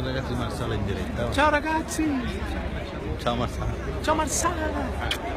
il ragazzo di Marsala in diretta. Ciao ragazzi! Ciao Marsala. Ciao Marsala!